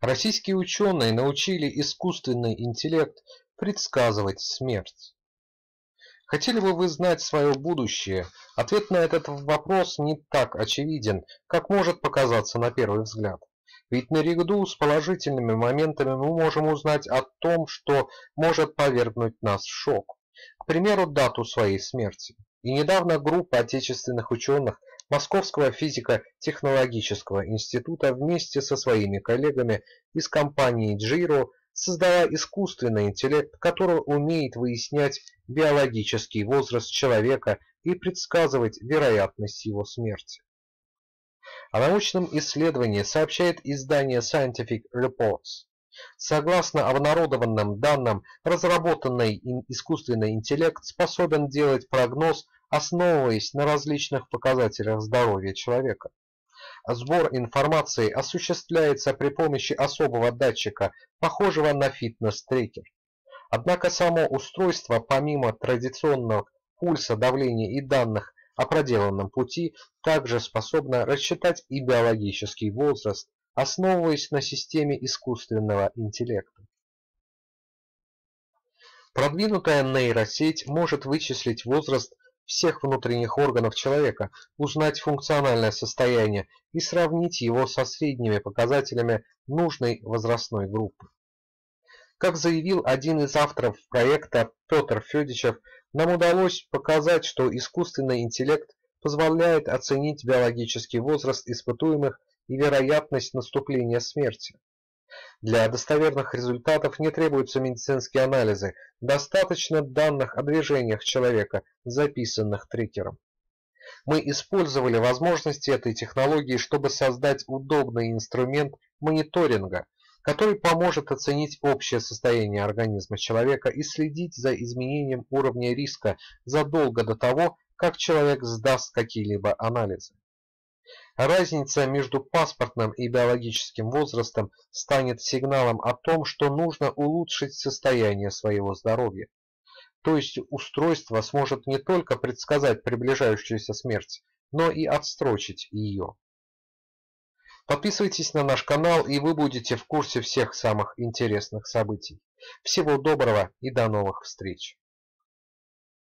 Российские ученые научили искусственный интеллект предсказывать смерть. Хотели бы вы знать свое будущее? Ответ на этот вопрос не так очевиден, как может показаться на первый взгляд. Ведь наряду с положительными моментами мы можем узнать о том, что может повергнуть нас в шок. К примеру, дату своей смерти. И недавно группа отечественных ученых Московского физико-технологического института вместе со своими коллегами из компании Giro создала искусственный интеллект, который умеет выяснять биологический возраст человека и предсказывать вероятность его смерти. О научном исследовании сообщает издание Scientific Reports. Согласно обнародованным данным, разработанный искусственный интеллект способен делать прогноз основываясь на различных показателях здоровья человека. Сбор информации осуществляется при помощи особого датчика, похожего на фитнес-трекер. Однако само устройство, помимо традиционного пульса, давления и данных о проделанном пути, также способно рассчитать и биологический возраст, основываясь на системе искусственного интеллекта. Продвинутая нейросеть может вычислить возраст всех внутренних органов человека, узнать функциональное состояние и сравнить его со средними показателями нужной возрастной группы. Как заявил один из авторов проекта Петр Федичев, нам удалось показать, что искусственный интеллект позволяет оценить биологический возраст испытуемых и вероятность наступления смерти. Для достоверных результатов не требуются медицинские анализы, достаточно данных о движениях человека, записанных трекером. Мы использовали возможности этой технологии, чтобы создать удобный инструмент мониторинга, который поможет оценить общее состояние организма человека и следить за изменением уровня риска задолго до того, как человек сдаст какие-либо анализы. Разница между паспортным и биологическим возрастом станет сигналом о том, что нужно улучшить состояние своего здоровья. То есть устройство сможет не только предсказать приближающуюся смерть, но и отстрочить ее. Подписывайтесь на наш канал, и вы будете в курсе всех самых интересных событий. Всего доброго и до новых встреч!